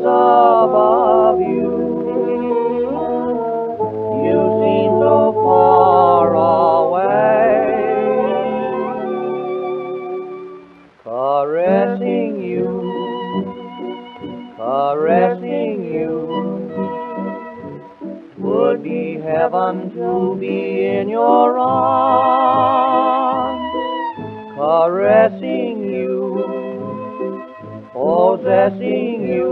stars above you, you seem so far away. Caressing you, caressing you. Would be heaven to be in your arms, caressing you, possessing you.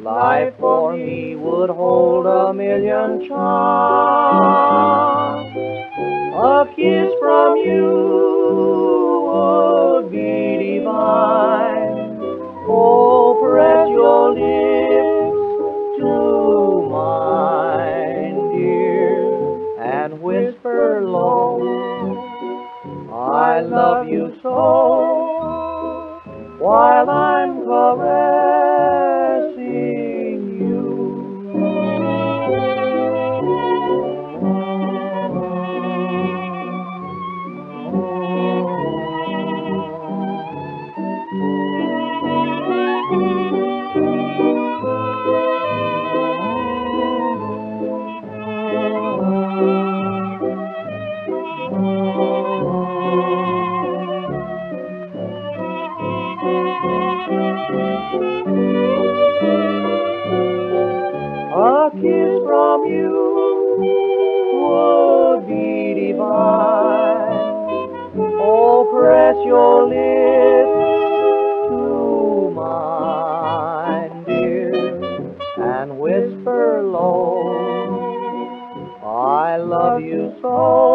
Life for me would hold a million charms. A kiss from you would be divine. Oh, press your lips to mine, dear, and whisper low, I love you so, while I'm A kiss from you would be divine. Oh, press your lips to mine, dear, and whisper low, I love you so,